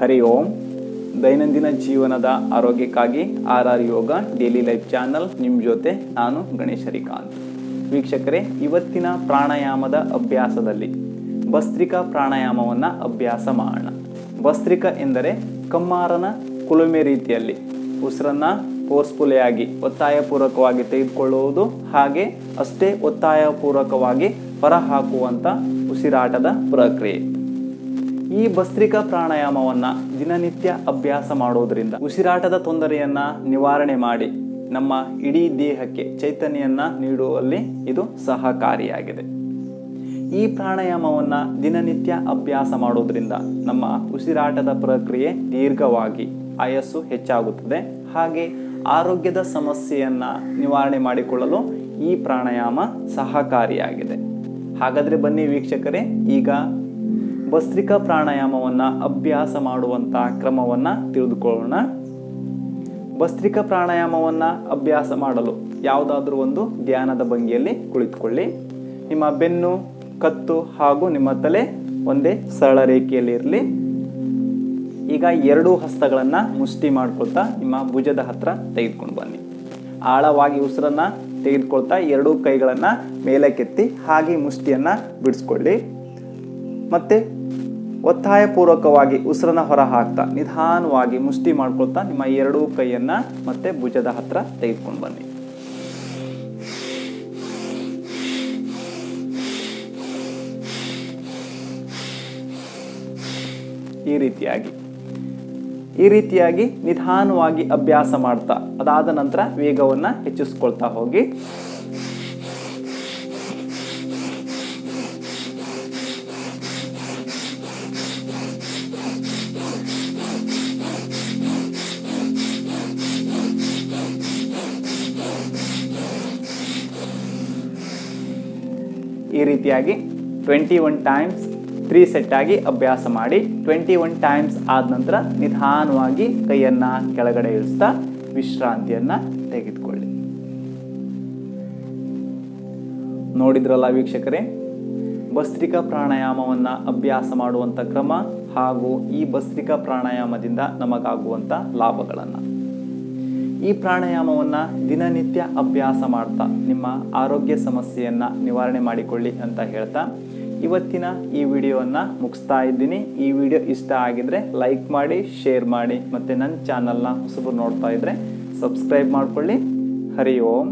ಹರಿ ಓಂ. ದೈನಂದಿನ ಜೀವನದ ಆರೋಗ್ಯಕ್ಕಾಗಿ R R Yoga daily life channel ನಿಮ್ಮ ಜೊತೆ ನಾನು ಗಣೇಶ್ ಹರಿಕಾಂತ್. ವೀಕ್ಷಕರೇ, ಇವತ್ತಿನ ಪ್ರಾಣಾಯಾಮದ ಅಭ್ಯಾಸದಲ್ಲಿ ಭಸ್ತ್ರಿಕಾ ಪ್ರಾಣಾಯಾಮವನ್ನು ಅಭ್ಯಾಸ ಮಾಡೋಣ. ಭಸ್ತ್ರಿಕ ಎಂದರೆ ಕಮ್ಮಾರನ ಕುಲುಮೆ ರೀತಿಯಲ್ಲಿ ಉಸಿರನ್ನ ಫೋರ್ಸ್ಫುಲಿಯಾಗಿ ಒತ್ತಾಯಪೂರ್ವಕವಾಗಿ ತೆಗೆದುಕೊಳ್ಳುವುದು, ಹಾಗೆ ಅಷ್ಟೇ ಒತ್ತಾಯಪೂರ್ವಕವಾಗಿ ಹೊರಹಾಕುವಂಥ ಉಸಿರಾಟದ ಪ್ರಕ್ರಿಯೆ. ಈ ಭಸ್ತ್ರಿಕಾ ಪ್ರಾಣಾಯಾಮವನ್ನು ದಿನನಿತ್ಯ ಅಭ್ಯಾಸ ಮಾಡೋದ್ರಿಂದ ಉಸಿರಾಟದ ತೊಂದರೆಯನ್ನ ನಿವಾರಣೆ ಮಾಡಿ ನಮ್ಮ ಇಡೀ ದೇಹಕ್ಕೆ ಚೈತನ್ಯವನ್ನು ನೀಡುವಲ್ಲಿ ಇದು ಸಹಕಾರಿಯಾಗಿದೆ. ಈ ಪ್ರಾಣಾಯಾಮವನ್ನು ದಿನನಿತ್ಯ ಅಭ್ಯಾಸ ಮಾಡೋದ್ರಿಂದ ನಮ್ಮ ಉಸಿರಾಟದ ಪ್ರಕ್ರಿಯೆ ದೀರ್ಘವಾಗಿ ಆಯಸ್ಸು ಹೆಚ್ಚಾಗುತ್ತದೆ. ಹಾಗೆ ಆರೋಗ್ಯದ ಸಮಸ್ಯೆಯನ್ನ ನಿವಾರಣೆ ಮಾಡಿಕೊಳ್ಳಲು ಈ ಪ್ರಾಣಾಯಾಮ ಸಹಕಾರಿಯಾಗಿದೆ. ಹಾಗಾದರೆ ಬನ್ನಿ ವೀಕ್ಷಕರೇ, ಈಗ ಭಸ್ತ್ರಿಕಾ ಪ್ರಾಣಾಯಾಮವನ್ನು ಅಭ್ಯಾಸ ಮಾಡುವಂಥ ಕ್ರಮವನ್ನು ತಿಳಿದುಕೊಳ್ಳೋಣ. ಭಸ್ತ್ರಿಕಾ ಪ್ರಾಣಾಯಾಮವನ್ನು ಅಭ್ಯಾಸ ಮಾಡಲು ಯಾವುದಾದ್ರೂ ಒಂದು ಧ್ಯಾನದ ಭಂಗಿಯಲ್ಲಿ ಕುಳಿತುಕೊಳ್ಳಿ. ನಿಮ್ಮ ಬೆನ್ನು, ಕತ್ತು ಹಾಗೂ ನಿಮ್ಮ ತಲೆ ಒಂದೇ ಸರಳ ರೇಖೆಯಲ್ಲಿ ಇರಲಿ. ಈಗ ಎರಡೂ ಹಸ್ತಗಳನ್ನು ಮುಷ್ಟಿ ಮಾಡ್ಕೊಳ್ತಾ ನಿಮ್ಮ ಭುಜದ ಹತ್ರ ತೆಗೆದುಕೊಂಡು ಬನ್ನಿ. ಆಳವಾಗಿ ಉಸಿರನ್ನ ತೆಗೆದುಕೊಳ್ತಾ ಎರಡೂ ಕೈಗಳನ್ನು ಮೇಲಕ್ಕೆತ್ತಿ ಹಾಗೆ ಮುಷ್ಟಿಯನ್ನು ಬಿಡಿಸ್ಕೊಳ್ಳಿ. ಮತ್ತೆ ಒತ್ತಾಯಪೂರ್ವಕವಾಗಿ ಉಸಿರನ್ನ ಹೊರ ಹಾಕ್ತಾ ನಿಧಾನವಾಗಿ ಮುಷ್ಟಿ ಮಾಡ್ಕೊಳ್ತಾ ನಿಮ್ಮ ಎರಡೂ ಕೈಯನ್ನ ಮತ್ತೆ ಭುಜದ ಹತ್ರ ತೆಗೆದುಕೊಂಡು ಬನ್ನಿ. ಈ ರೀತಿಯಾಗಿ. ಈ ರೀತಿಯಾಗಿ ನಿಧಾನವಾಗಿ ಅಭ್ಯಾಸ ಮಾಡ್ತಾ ಅದಾದ ನಂತರ ವೇಗವನ್ನು ಹೆಚ್ಚಿಸ್ಕೊಳ್ತಾ ಹೋಗಿ. ಈ ರೀತಿಯಾಗಿ twenty one times three set ಆಗಿ ಅಭ್ಯಾಸ ಮಾಡಿ ಟ್ವೆಂಟಿ ಒನ್ ಟೈಮ್ಸ್ ಆದ ನಂತರ ನಿಧಾನವಾಗಿ ಕೈಯನ್ನು ಕೆಳಗಡೆ ಇಳಿಸ್ತಾ ವಿಶ್ರಾಂತಿಯನ್ನು ತೆಗೆದುಕೊಳ್ಳಿ. ನೋಡಿದ್ರಲ್ಲ ವೀಕ್ಷಕರೇ, ಭಸ್ತ್ರಿಕಾ ಪ್ರಾಣಾಯಾಮವನ್ನು ಅಭ್ಯಾಸ ಮಾಡುವಂಥ ಕ್ರಮ ಹಾಗೂ ಈ ಭಸ್ತ್ರಿಕಾ ಪ್ರಾಣಾಯಾಮದಿಂದ ನಮಗಾಗುವಂಥ ಲಾಭಗಳನ್ನು. ಈ ಪ್ರಾಣಾಯಾಮವನ್ನು ದಿನನಿತ್ಯ ಅಭ್ಯಾಸ ಮಾಡ್ತಾ ನಿಮ್ಮ ಆರೋಗ್ಯ ಸಮಸ್ಯೆಯನ್ನು ನಿವಾರಣೆ ಮಾಡಿಕೊಳ್ಳಿ ಅಂತ ಹೇಳ್ತಾ ಇವತ್ತಿನ ಈ ವಿಡಿಯೋವನ್ನು ಮುಗಿಸ್ತಾ ಇದ್ದೀನಿ. ಈ ವಿಡಿಯೋ ಇಷ್ಟ ಆಗಿದ್ರೆ ಲೈಕ್ ಮಾಡಿ, ಶೇರ್ ಮಾಡಿ ಮತ್ತು ನನ್ನ ಚಾನಲ್ನ ಹೊಸಬರು ನೋಡ್ತಾ ಇದ್ದರೆ ಸಬ್ಸ್ಕ್ರೈಬ್ ಮಾಡಿಕೊಳ್ಳಿ. ಹರಿ ಓಂ.